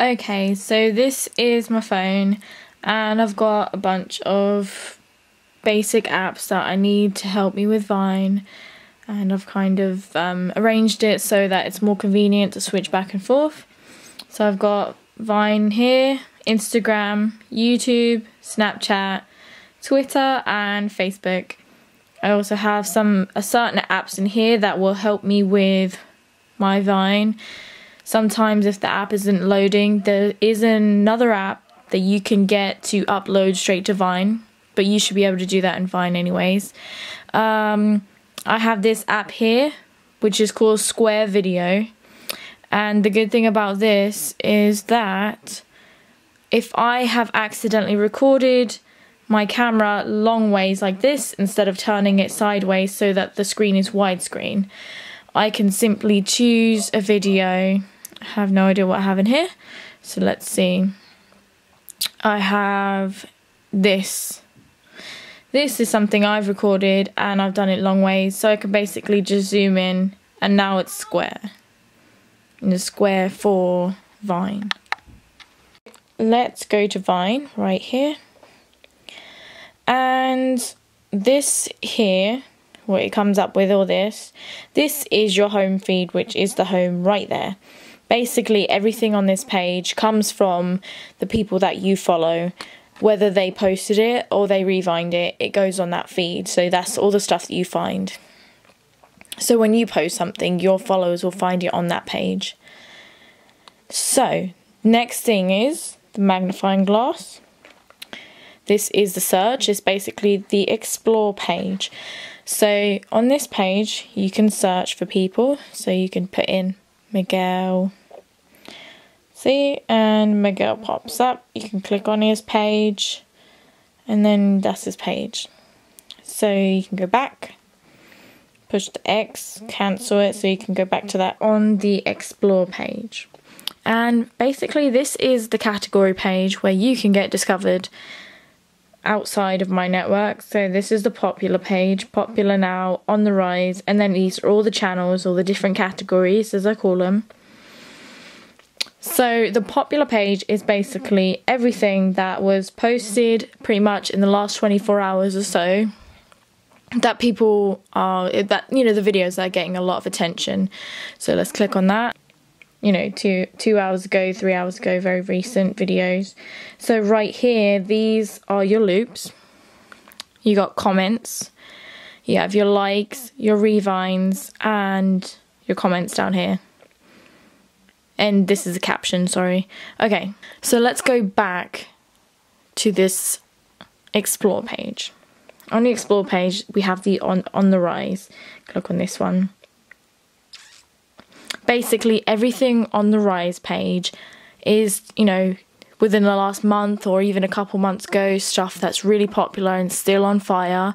Okay, so this is my phone, and I've got a bunch of basic apps that I need to help me with Vine, and I've kind of um, arranged it so that it's more convenient to switch back and forth. So I've got Vine here, Instagram, YouTube, Snapchat, Twitter, and Facebook. I also have some a certain apps in here that will help me with my Vine sometimes if the app isn't loading, there is another app that you can get to upload straight to Vine, but you should be able to do that in Vine anyways. Um, I have this app here, which is called Square Video. And the good thing about this is that if I have accidentally recorded my camera long ways like this instead of turning it sideways so that the screen is widescreen, I can simply choose a video I have no idea what I have in here. So let's see. I have this. This is something I've recorded and I've done it long ways. So I can basically just zoom in and now it's square. In the square for Vine. Let's go to Vine right here. And this here, what it comes up with all this, this is your home feed, which is the home right there. Basically everything on this page comes from the people that you follow. Whether they posted it or they revined it it goes on that feed. So that's all the stuff that you find. So when you post something your followers will find it on that page. So next thing is the magnifying glass. This is the search. It's basically the explore page so on this page you can search for people so you can put in Miguel See, and Miguel pops up. You can click on his page, and then that's his page. So you can go back, push the X, cancel it, so you can go back to that on the Explore page. And basically, this is the category page where you can get discovered outside of my network. So this is the popular page, popular now, on the rise, and then these are all the channels, all the different categories as I call them. So the popular page is basically everything that was posted pretty much in the last 24 hours or so that people are that you know the videos are getting a lot of attention. So let's click on that. You know, two two hours ago, three hours ago, very recent videos. So right here, these are your loops. You got comments. You have your likes, your revines, and your comments down here and this is a caption, sorry. Okay, so let's go back to this explore page. On the explore page, we have the on, on the rise. Click on this one. Basically, everything on the rise page is, you know, within the last month or even a couple months ago, stuff that's really popular and still on fire.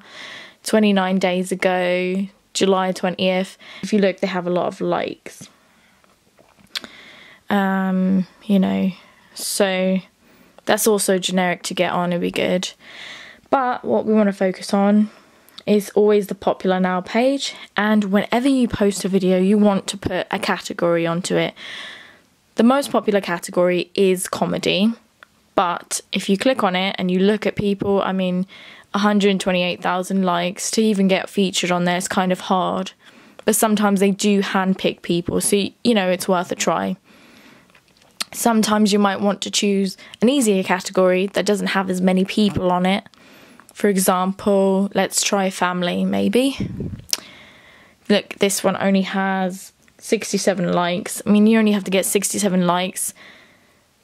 29 days ago, July 20th. If you look, they have a lot of likes um, you know, so that's also generic to get on, it'd be good. But what we want to focus on is always the popular now page, and whenever you post a video, you want to put a category onto it. The most popular category is comedy, but if you click on it and you look at people, I mean, 128,000 likes to even get featured on there is kind of hard. But sometimes they do handpick people, so you know it's worth a try. Sometimes you might want to choose an easier category that doesn't have as many people on it. For example, let's try family maybe. Look, this one only has 67 likes. I mean, you only have to get 67 likes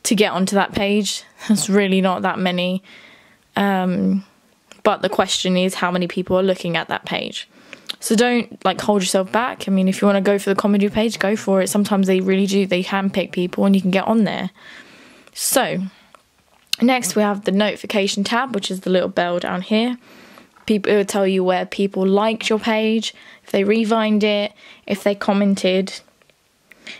to get onto that page. That's really not that many. Um, but the question is how many people are looking at that page. So don't like hold yourself back. I mean, if you want to go for the comedy page, go for it. Sometimes they really do. They handpick people, and you can get on there. So next we have the notification tab, which is the little bell down here. People it will tell you where people liked your page, if they revined it, if they commented,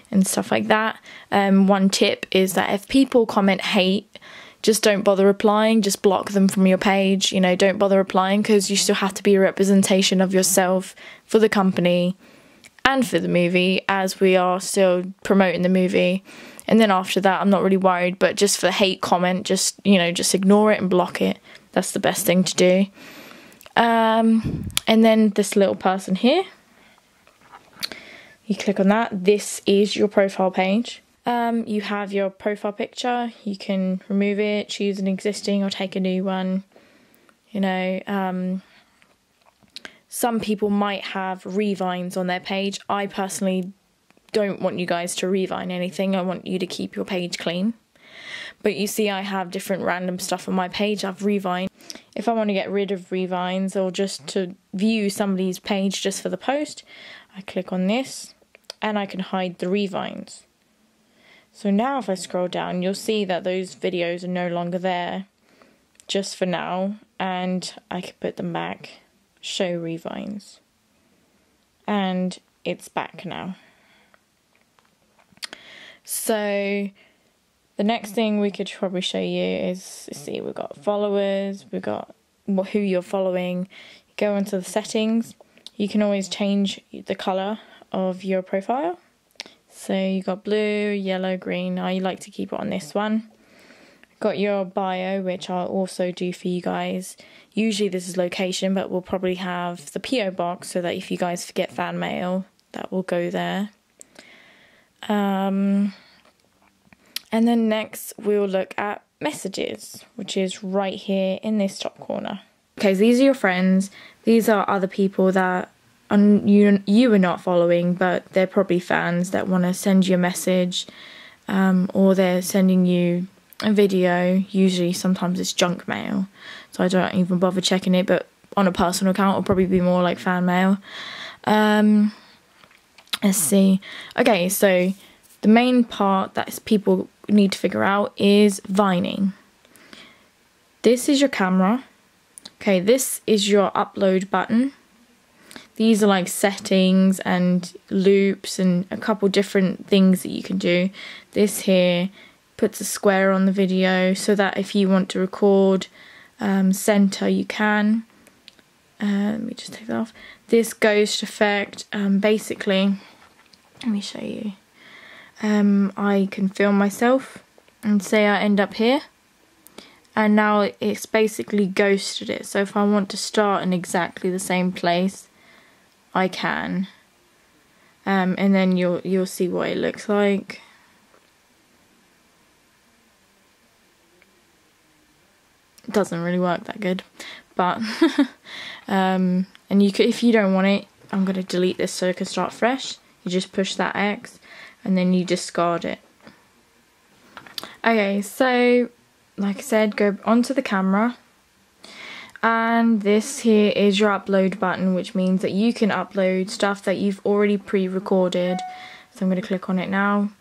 and stuff like that. Um, one tip is that if people comment hate, just don't bother replying, just block them from your page. You know, don't bother replying because you still have to be a representation of yourself for the company and for the movie as we are still promoting the movie. And then after that, I'm not really worried, but just for the hate comment, just, you know, just ignore it and block it. That's the best thing to do. Um, and then this little person here, you click on that. This is your profile page. Um, you have your profile picture. You can remove it, choose an existing, or take a new one. You know, um, some people might have revines on their page. I personally don't want you guys to revine anything. I want you to keep your page clean. But you see, I have different random stuff on my page. I've revine. If I want to get rid of revines or just to view somebody's page just for the post, I click on this and I can hide the revines. So now if I scroll down, you'll see that those videos are no longer there just for now and I can put them back, show revines. And it's back now. So the next thing we could probably show you is see we've got followers, we've got who you're following. go into the settings. You can always change the color of your profile. So you got blue, yellow, green. I like to keep it on this one. Got your bio, which I'll also do for you guys. Usually this is location, but we'll probably have the PO box so that if you guys forget fan mail, that will go there. Um, and then next we'll look at messages, which is right here in this top corner. Okay, so these are your friends. These are other people that you you are not following, but they're probably fans that want to send you a message, um, or they're sending you a video. Usually, sometimes it's junk mail, so I don't even bother checking it. But on a personal account, it'll probably be more like fan mail. Um, let's see. Okay, so the main part that people need to figure out is vining. This is your camera. Okay, this is your upload button. These are like settings and loops and a couple different things that you can do. This here puts a square on the video so that if you want to record um, center, you can. Uh, let me just take that off. This ghost effect, um, basically, let me show you. Um, I can film myself and say I end up here. And now it's basically ghosted it. So if I want to start in exactly the same place I can. Um, and then you'll you'll see what it looks like. It doesn't really work that good but um, and you could if you don't want it I'm going to delete this so I can start fresh you just push that X and then you discard it. Okay, so like I said, go onto the camera and this here is your upload button which means that you can upload stuff that you've already pre-recorded. So I'm going to click on it now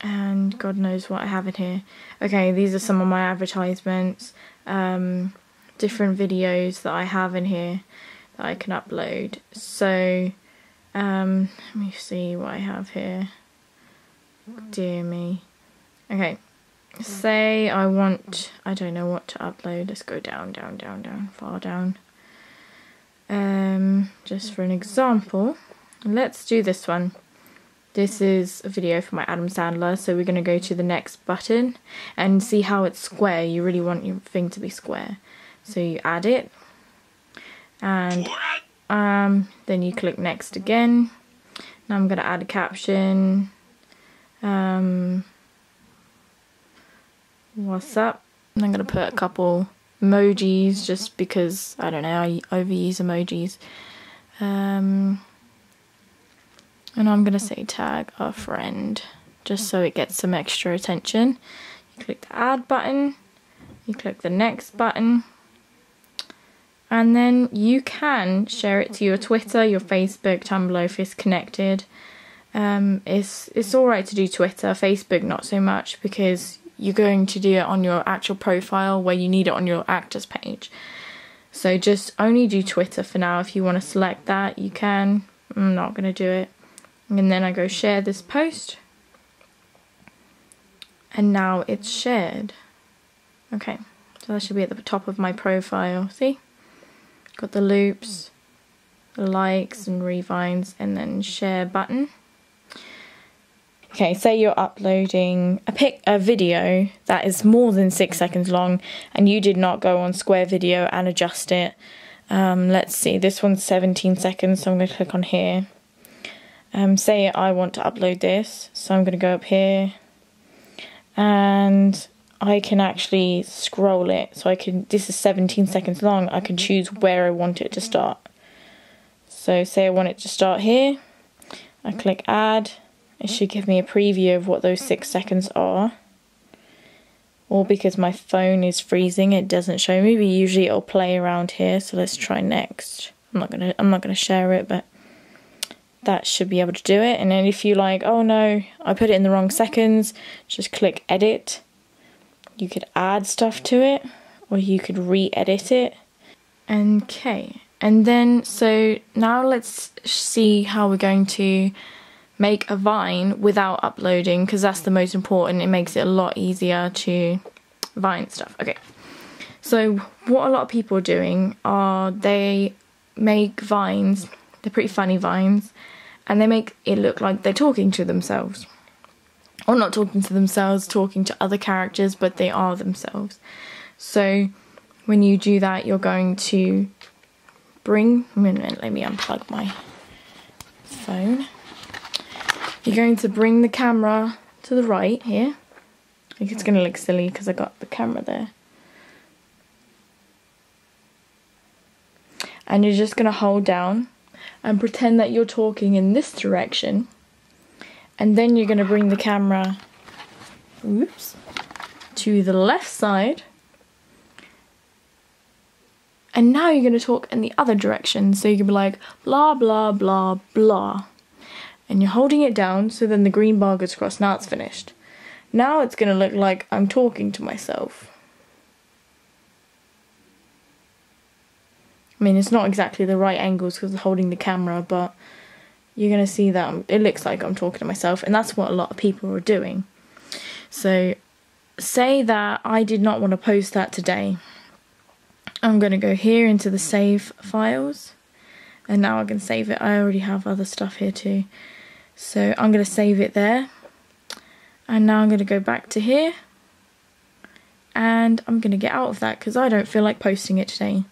and God knows what I have in here. Okay, these are some of my advertisements, um, different videos that I have in here that I can upload. So um, let me see what I have here. Dear me. Okay. Say I want, I don't know what to upload. Let's go down, down, down, down, far down. Um, just for an example, let's do this one. This is a video for my Adam Sandler, so we're going to go to the next button and see how it's square. You really want your thing to be square. So you add it, and um, then you click next again. Now I'm going to add a caption, um, what's up? I'm going to put a couple emojis just because, I don't know, I overuse emojis. Um, and I'm going to say tag a friend just so it gets some extra attention. You click the add button, you click the next button, and then you can share it to your Twitter, your Facebook, Tumblr if it's connected. Um, it's it's all right to do Twitter, Facebook not so much because you're going to do it on your actual profile where you need it on your actors page. So just only do Twitter for now. If you want to select that, you can. I'm not going to do it. And then I go share this post. And now it's shared. Okay, so that should be at the top of my profile. See? Got the loops, likes and revines, and then share button okay, say you're uploading a pic a video that is more than six seconds long and you did not go on Square Video and adjust it. Um, let's see, this one's 17 seconds, so I'm going to click on here. Um, say I want to upload this, so I'm going to go up here and I can actually scroll it. So I can, this is 17 seconds long, I can choose where I want it to start. So say I want it to start here, I click add, it should give me a preview of what those six seconds are. Or because my phone is freezing, it doesn't show me, but usually it'll play around here. So let's try next. I'm not gonna I'm not gonna share it, but that should be able to do it. And then if you like, oh no, I put it in the wrong seconds, just click edit. You could add stuff to it, or you could re-edit it. Okay, and then so now let's see how we're going to make a Vine without uploading because that's the most important. It makes it a lot easier to Vine stuff. Okay, so what a lot of people are doing are they make Vines, they're pretty funny Vines, and they make it look like they're talking to themselves. Or not talking to themselves, talking to other characters, but they are themselves. So when you do that, you're going to bring. A minute, let me unplug my phone. You're going to bring the camera to the right here. It's going to look silly because I got the camera there. And you're just going to hold down and pretend that you're talking in this direction. And then you're going to bring the camera oops, to the left side. And now you're going to talk in the other direction. So you can be like, blah, blah, blah, blah and you're holding it down so then the green bar goes across. Now it's finished. Now it's going to look like I'm talking to myself. I mean, it's not exactly the right angles because holding the camera, but you're going to see that it looks like I'm talking to myself, and that's what a lot of people are doing. So, say that I did not want to post that today. I'm going to go here into the save files, and now I can save it. I already have other stuff here too. So I'm going to save it there. And now I'm going to go back to here. And I'm going to get out of that because I don't feel like posting it today.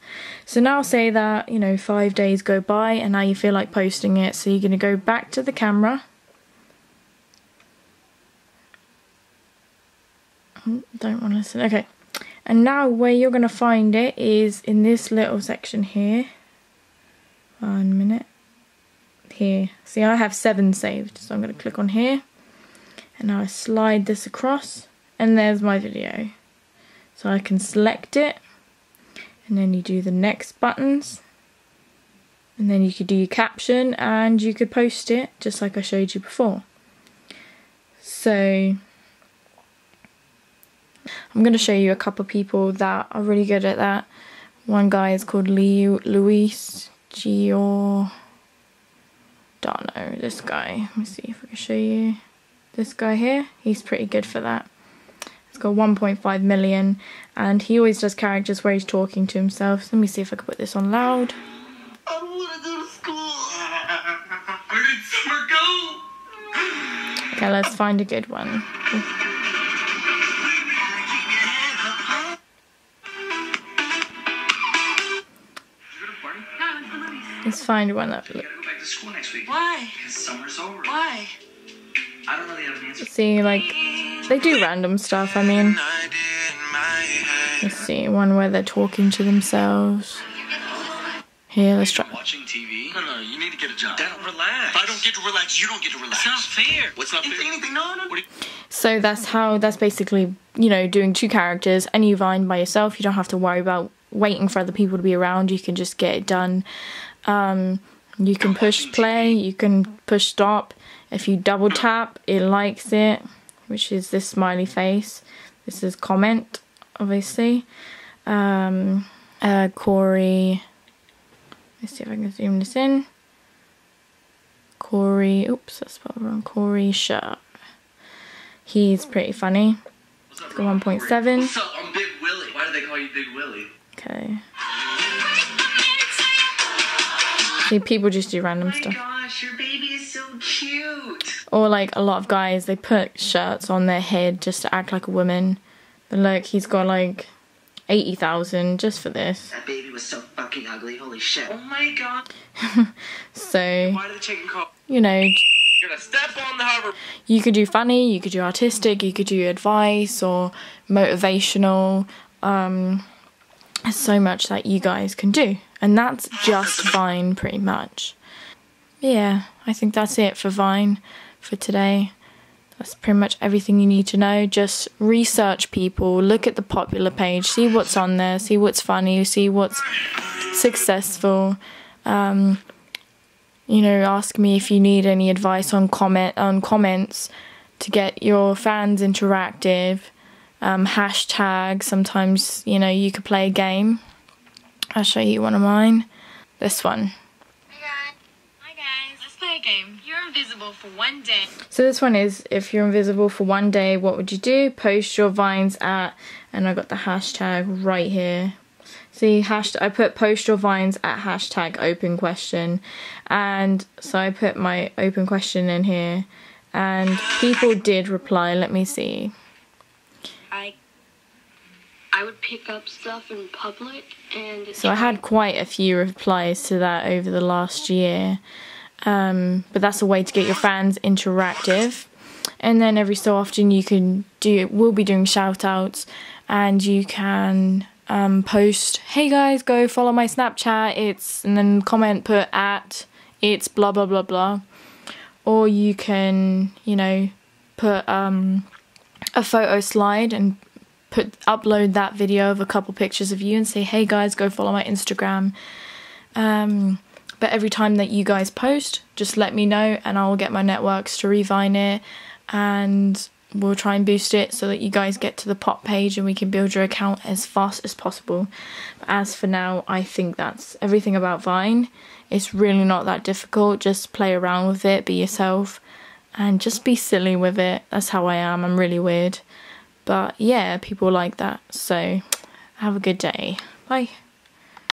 So now say that, you know, five days go by and now you feel like posting it. So you're going to go back to the camera. Oh, don't want to listen. Okay. And now where you're going to find it is in this little section here. One minute here. See, I have seven saved, so I'm going to click on here. And now I slide this across, and there's my video. So I can select it, and then you do the next buttons. And then you could do your caption, and you could post it, just like I showed you before. So, I'm going to show you a couple people that are really good at that. One guy is called Lee, Luis Gio don't know this guy. Let me see if I can show you. This guy here, he's pretty good for that. He's got 1.5 million and he always does characters where he's talking to himself. So let me see if I can put this on loud. I want to go to school. Where did summer go? Okay, let's find a good one. Let's find one that to school next week. Why? Because summer's over. Why? I don't really have an answer. See, like, they do random stuff. I mean, let's see, one where they're talking to themselves. Here, let's try. Watching TV? No, no, you need to get a job. Dad, relax. If I don't get to relax, you don't get to relax. It's not fair. What's not fair? Anything? No, no. So that's how. That's basically, you know, doing two characters, and you vine by yourself. You don't have to worry about waiting for other people to be around. You can just get it done. Um, you can push play, you can push stop. If you double tap, it likes it, which is this smiley face. This is comment, obviously. Um, uh, Corey, let's see if I can zoom this in. Corey, oops, that's spelled wrong. Corey Sharp. He's pretty funny. He's got 1.7. What's up? I'm Big Willie. Why do they call you Big Willie? Okay. See, people just do random oh stuff. gosh, your baby is so cute. Or like a lot of guys, they put shirts on their head just to act like a woman. But look, he's got like eighty thousand just for this. That baby was so fucking ugly. Holy shit. Oh my god. So Why did the chicken call? you know, You're gonna step on the hover. you could do funny, you could do artistic, you could do advice or motivational. Um, there's so much that you guys can do, and that's just Vine, pretty much. Yeah, I think that's it for Vine for today. That's pretty much everything you need to know. Just research people, look at the popular page, see what's on there, see what's funny, see what's successful. Um, you know, ask me if you need any advice on comment on comments to get your fans interactive. Um, hashtag. Sometimes you know you could play a game. I'll show you one of mine. This one. Hi guys, let's play a game. Invisible for one day. So this one is if you're invisible for one day, what would you do? Post your vines at, and I got the hashtag right here. See, hashtag, I put post your vines at hashtag open question, and so I put my open question in here, and people did reply. Let me see. I I would pick up stuff in public and So I had quite a few replies to that over the last year. Um, but that's a way to get your fans interactive. And then every so often you can do we'll be doing shout outs and you can um, post, hey guys, go follow my Snapchat, it's and then comment put at it's blah blah blah blah. Or you can, you know, put um, a photo slide and put upload that video of a couple pictures of you and say, "Hey guys, go follow my Instagram." Um, but every time that you guys post, just let me know, and I'll get my networks to revine it, and we'll try and boost it so that you guys get to the pop page and we can build your account as fast as possible. But as for now, I think that's everything about Vine. It's really not that difficult. Just play around with it, be yourself, and just be silly with it. That's how I am. I'm really weird. But yeah, people like that. So have a good day. Bye.